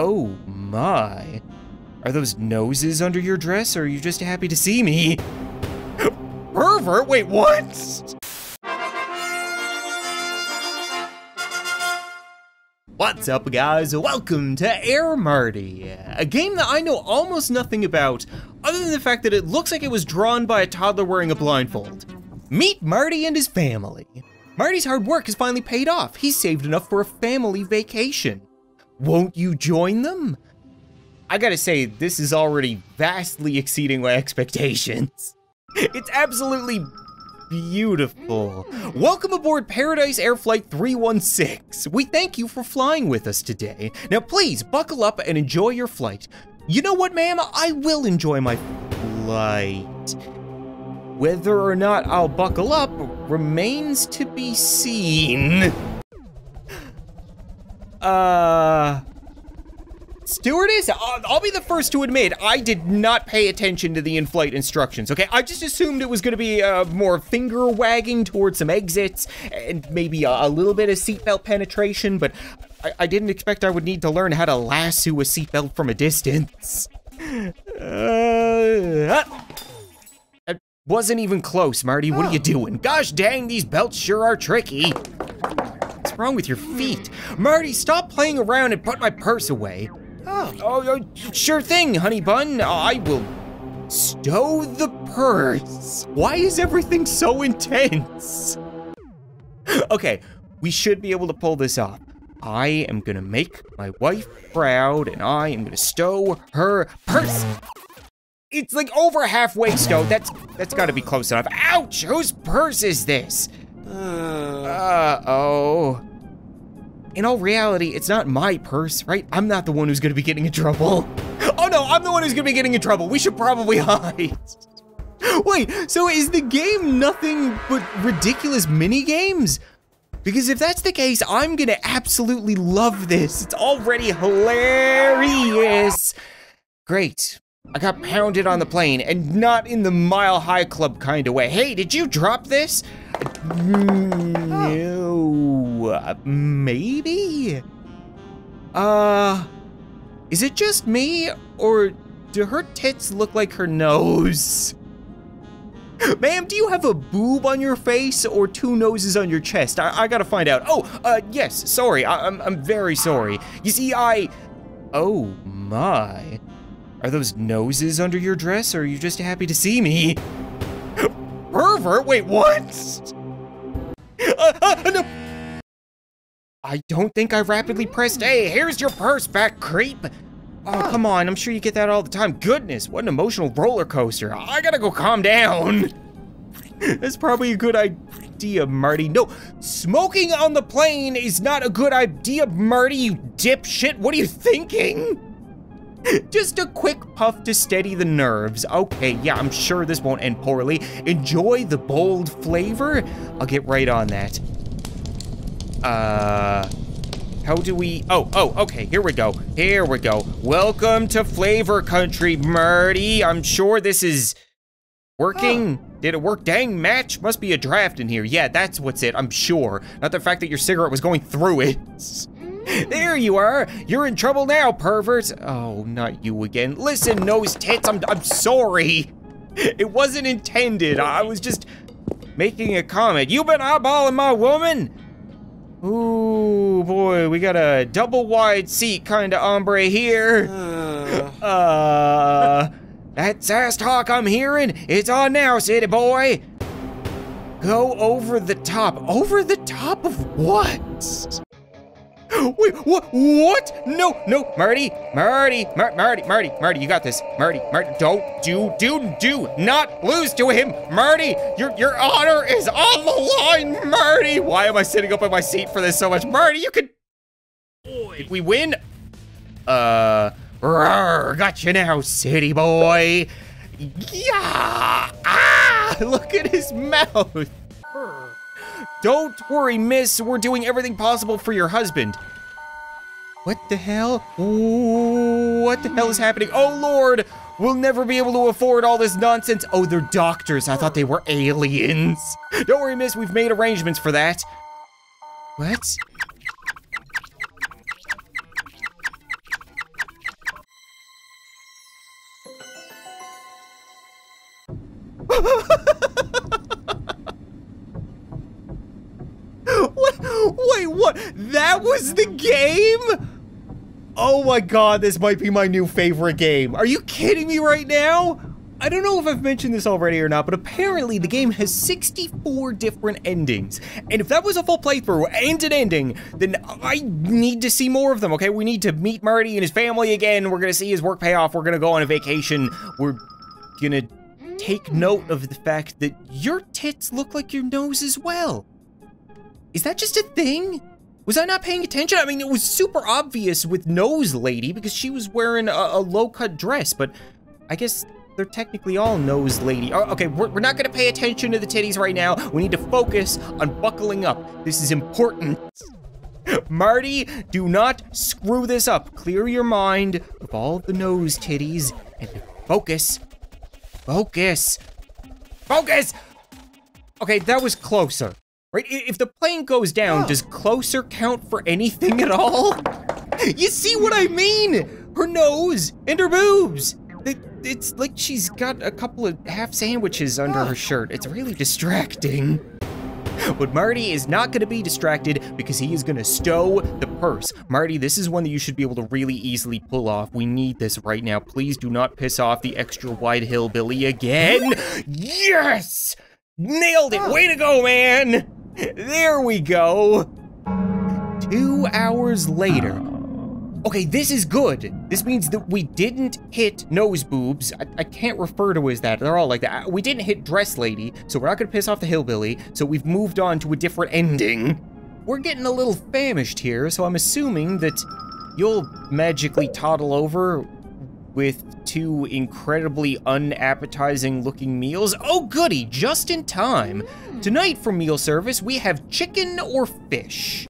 Oh my. Are those noses under your dress or are you just happy to see me? Pervert? Wait, what? What's up, guys? Welcome to Air Marty, a game that I know almost nothing about, other than the fact that it looks like it was drawn by a toddler wearing a blindfold. Meet Marty and his family. Marty's hard work has finally paid off. He's saved enough for a family vacation. Won't you join them? I gotta say, this is already vastly exceeding my expectations. It's absolutely beautiful. Hmm. Welcome aboard Paradise Air Flight 316. We thank you for flying with us today. Now please buckle up and enjoy your flight. You know what, ma'am? I will enjoy my flight. Whether or not I'll buckle up remains to be seen. Uh... Stewardess, I'll, I'll, be the first to admit, I did not pay attention to the in-flight instructions, okay? I just assumed it was gonna be uh, more finger wagging towards some exits and maybe a, a little bit of seatbelt penetration, but I, I, didn't expect I would need to learn how to lasso a seatbelt from a distance. Uh, it wasn't even close, Marty. What are you doing? Gosh dang, these belts sure are tricky. Wrong with your feet? Marty, stop playing around and put my purse away. Oh, oh, oh, sure thing, honey bun. I will stow the purse. Why is everything so intense? okay, we should be able to pull this off. I am gonna make my wife proud and I am gonna stow her purse. It's like over halfway stowed. That's that's gotta be close enough. Ouch! Whose purse is this? Uh oh in all reality, it's not my purse, right? I'm not the one who's gonna be getting in trouble. Oh no, I'm the one who's gonna be getting in trouble. We should probably hide. Wait, so is the game nothing but ridiculous mini games? Because if that's the case, I'm gonna absolutely love this. It's already hilarious. Great. I got pounded on the plane, and not in the Mile High Club kind of way. Hey, did you drop this? Oh. No, maybe? Uh, is it just me, or do her tits look like her nose? Ma'am, do you have a boob on your face or two noses on your chest? I, I gotta find out. Oh, uh, yes, sorry, I I'm, I'm very sorry. You see, I... Oh my. Are those noses under your dress, or are you just happy to see me? Pervert? Wait, what? Uh, uh, no. I don't think I rapidly pressed A. Here's your purse back, creep. Oh, come on. I'm sure you get that all the time. Goodness, what an emotional roller coaster. I gotta go calm down. That's probably a good idea, Marty. No, smoking on the plane is not a good idea, Marty, you dipshit. What are you thinking? Just a quick puff to steady the nerves. Okay, yeah, I'm sure this won't end poorly. Enjoy the bold flavor. I'll get right on that. Uh, how do we, oh, oh, okay, here we go. Here we go. Welcome to Flavor Country, Marty. I'm sure this is working. Did it work? Dang, match. Must be a draft in here. Yeah, that's what's it, I'm sure. Not the fact that your cigarette was going through it. There you are. You're in trouble now, pervert. Oh, not you again. Listen, nose tits, I'm, I'm sorry. It wasn't intended. I was just making a comment. You've been eyeballing my woman? Ooh, boy, we got a double wide seat kind of ombre here. Uh. uh, that's ass talk I'm hearing. It's on now, city boy. Go over the top. Over the top of what? Wait, what? What? No, no, Marty, Marty, Mar Marty, Marty, Marty, you got this. Marty, Marty, don't do, do, do not lose to him. Marty, your your honor is on the line, Marty. Why am I sitting up in my seat for this so much? Marty, you could. Did we win? Uh, rawr, got you now, city boy. Yeah. Ah, look at his mouth. Don't worry, miss. We're doing everything possible for your husband. What the hell? What the hell is happening? Oh, Lord! We'll never be able to afford all this nonsense. Oh, they're doctors. I thought they were aliens. Don't worry, miss. We've made arrangements for that. What? Wait, what? That was the game? Oh my god, this might be my new favorite game. Are you kidding me right now? I don't know if I've mentioned this already or not, but apparently the game has 64 different endings. And if that was a full playthrough and an ending, then I need to see more of them, okay? We need to meet Marty and his family again. We're gonna see his work pay off. We're gonna go on a vacation. We're gonna take note of the fact that your tits look like your nose as well. Is that just a thing? Was I not paying attention? I mean, it was super obvious with Nose Lady because she was wearing a, a low-cut dress, but I guess they're technically all nose lady. Oh, okay, we're, we're not gonna pay attention to the titties right now. We need to focus on buckling up. This is important. Marty, do not screw this up. Clear your mind of all the nose titties and focus. Focus. Focus! Okay, that was closer. Right? If the plane goes down, oh. does closer count for anything at all? You see what I mean? Her nose and her boobs. It, it's like she's got a couple of half sandwiches under her shirt. It's really distracting. But Marty is not going to be distracted because he is going to stow the purse. Marty, this is one that you should be able to really easily pull off. We need this right now. Please do not piss off the extra wide hillbilly again. Yes! Nailed it! Way to go, man! There we go! Two hours later, Okay, this is good. This means that we didn't hit nose boobs. I, I, can't refer to as that. They're all like that. We didn't hit dress lady, so we're not gonna piss off the hillbilly. So we've moved on to a different ending. We're getting a little famished here, so I'm assuming that you'll magically toddle over with two incredibly unappetizing looking meals. Oh goody, just in time. Tonight for meal service, we have chicken or fish.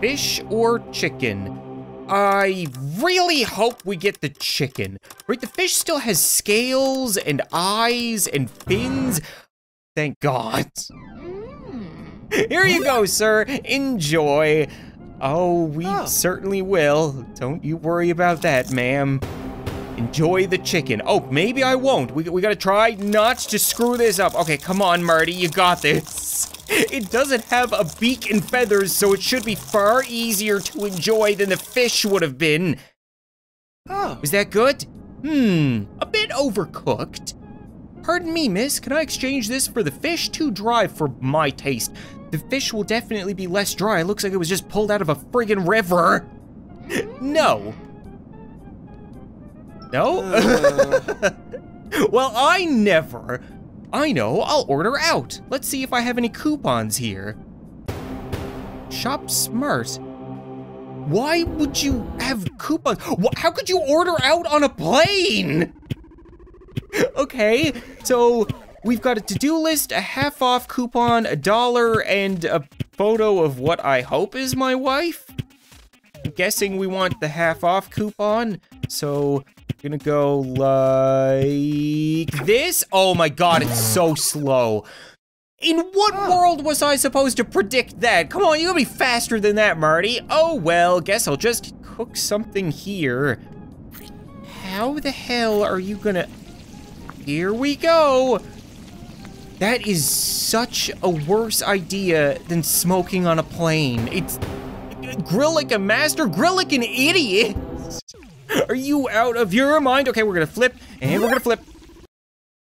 Fish or chicken. I really hope we get the chicken. Right, the fish still has scales and eyes and fins. Thank God. Mm. Here you go, sir. Enjoy. Oh, we oh. certainly will. Don't you worry about that, ma'am. Enjoy the chicken. Oh, maybe I won't. We, we gotta try not to screw this up. Okay, come on, Marty. You got this. It doesn't have a beak and feathers, so it should be far easier to enjoy than the fish would have been. Oh, is that good? Hmm, a bit overcooked. Pardon me, miss, can I exchange this for the fish? Too dry for my taste. The fish will definitely be less dry. It looks like it was just pulled out of a friggin' river. no. No? Uh. well, I never. I know, I'll order out. Let's see if I have any coupons here. Shop smart. Why would you have coupons? How could you order out on a plane? okay, so we've got a to-do list, a half off coupon, a dollar, and a photo of what I hope is my wife. I'm guessing we want the half off coupon, so Gonna go like this. Oh my god, it's so slow. In what world was I supposed to predict that? Come on, you gotta be faster than that, Marty. Oh well, guess I'll just cook something here. How the hell are you gonna... Here we go. That is such a worse idea than smoking on a plane. It's... Grill like a master, grill like an idiot. Are you out of your mind? Okay, we're gonna flip, and we're gonna flip.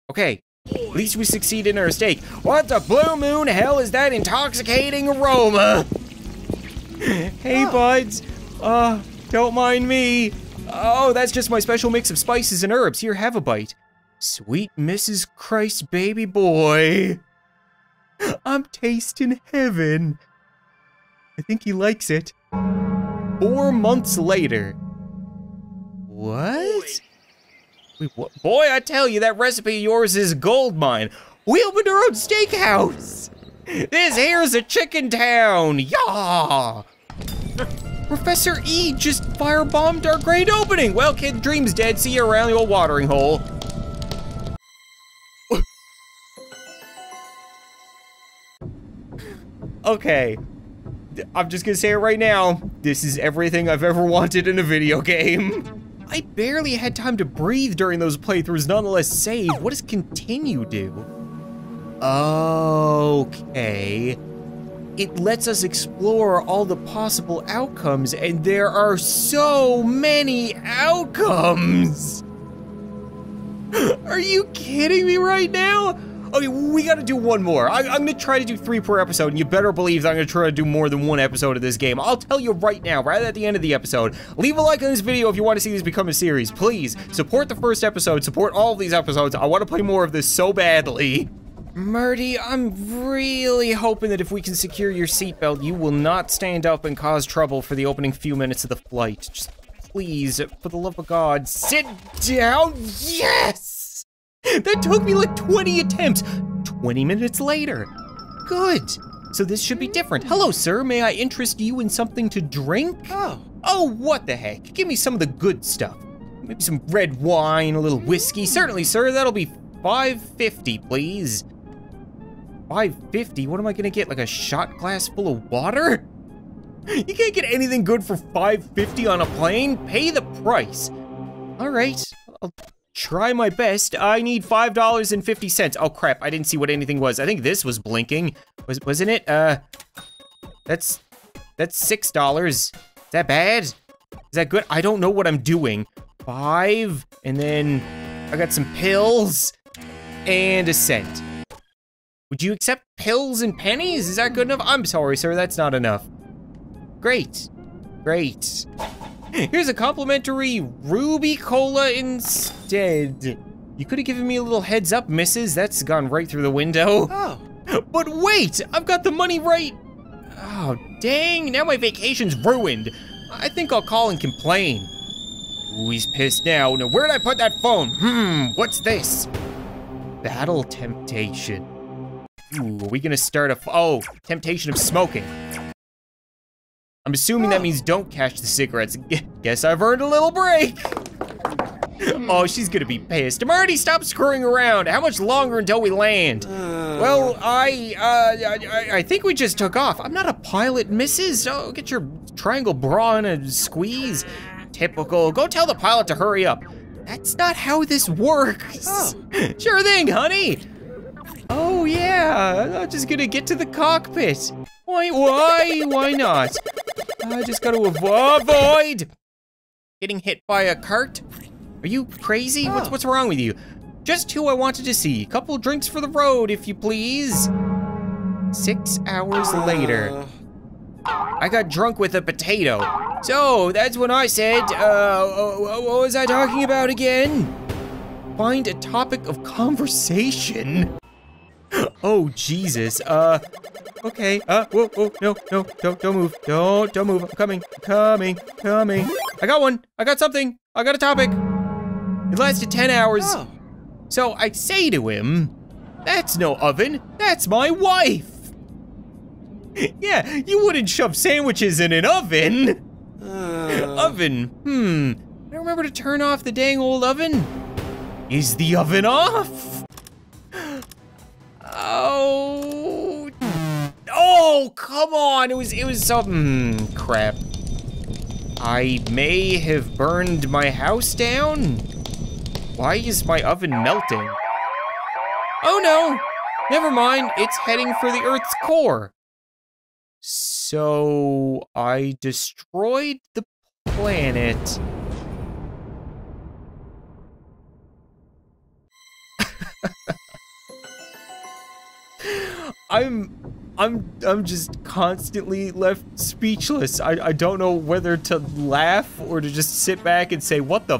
Okay, at least we succeed in our stake. What the blue moon hell is that intoxicating aroma? hey, buds. Uh, don't mind me. Oh, that's just my special mix of spices and herbs. Here, have a bite. Sweet Mrs. Christ, baby boy. I'm tasting heaven. I think he likes it. Four months later, what? Wait, what? Boy, I tell you, that recipe of yours is gold mine. We opened our own steakhouse. This here's a chicken town. Yeah. Professor E just firebombed our grand opening. Well, kid, dream's dead. See you around the old watering hole. okay. I'm just gonna say it right now. This is everything I've ever wanted in a video game. I barely had time to breathe during those playthroughs, nonetheless save. What does continue do? Okay. It lets us explore all the possible outcomes, and there are so many outcomes! Are you kidding me right now? Okay, we gotta do one more. I, am gonna try to do three per episode, and you better believe that I'm gonna try to do more than one episode of this game. I'll tell you right now, right at the end of the episode. Leave a like on this video if you want to see this become a series. Please, support the first episode, support all of these episodes. I want to play more of this so badly. Marty, I'm really hoping that if we can secure your seatbelt, you will not stand up and cause trouble for the opening few minutes of the flight. Just please, for the love of God, sit down. Yes! That took me like 20 attempts. 20 minutes later. Good. So this should be different. Hello, sir. May I interest you in something to drink? Oh. Oh, what the heck? Give me some of the good stuff. Maybe some red wine, a little whiskey. Mm. Certainly, sir. That'll be 550, please. 550? What am I gonna get? Like a shot glass full of water? You can't get anything good for 550 on a plane? Pay the price. All right, I'll try my best. I need $5.50. Oh crap, I didn't see what anything was. I think this was blinking. Was, wasn't it? Uh, that's, that's $6. Is that bad? Is that good? I don't know what I'm doing. Five, and then I got some pills and a cent. Would you accept pills and pennies? Is that good enough? I'm sorry, sir, that's not enough. Great, great. Here's a complimentary Ruby Cola instead. You could have given me a little heads up, missus. That's gone right through the window. Oh. But wait, I've got the money right. Oh, dang, now my vacation's ruined. I think I'll call and complain. Ooh, he's pissed now. Now, where'd I put that phone? Hmm, what's this? Battle Temptation. Ooh, are we gonna start a, oh, temptation of smoking. I'm assuming that means don't catch the cigarettes. Guess I've earned a little break. oh, she's gonna be pissed. Marty, stop screwing around. How much longer until we land? Uh, Well, I, uh, I, I think we just took off. I'm not a pilot, missus. Oh, get your triangle bra in a squeeze. Typical. Go tell the pilot to hurry up. That's not how this works. Oh. Sure thing, honey. Oh yeah, I'm just gonna get to the cockpit. Why, why, why not? I just gotta avo avoid getting hit by a cart. Are you crazy? What's Oh. what's wrong with you? Just who I wanted to see. Couple drinks for the road, if you please. Six hours later, uh, I got drunk with a potato. So that's when I said, uh, what was I talking about again? Find a topic of conversation. Oh Jesus. Uh, okay. Uh, whoa, whoa, no, no, don't, don't move, don't, don't move. I'm coming, coming, coming. I got one. I got something. I got a topic. It lasted ten hours. oh. So I say to him, That's no oven, that's my wife. yeah, you wouldn't shove sandwiches in an oven. Uh, Oven, hmm. I remember to turn off the dang old oven. Is the oven off? On. It was, it was some hmm, crap. I may have burned my house down? Why is my oven melting? Oh no, never mind, it's heading for the Earth's core. So I destroyed the planet. I'm I'm I'm just constantly left speechless. I, I don't know whether to laugh or to just sit back and say, what the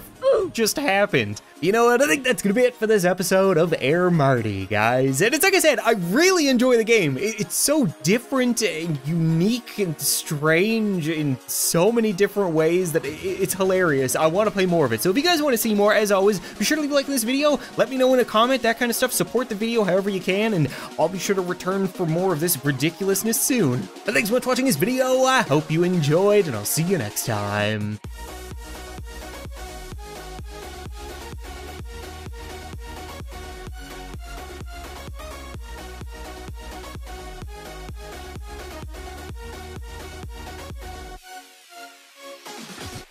just happened? You know what? I think that's gonna be it for this episode of Air Marty, guys. And it's like I said, I really enjoy the game. It's so different and unique and strange in so many different ways that it's hilarious. I want to play more of it. So if you guys want to see more, as always, be sure to leave a like on this video. Let me know in a comment, that kind of stuff. Support the video however you can, and I'll be sure to return for more of this ridiculousness soon. But thanks so much for watching this video. I hope you enjoyed, and I'll see you next time.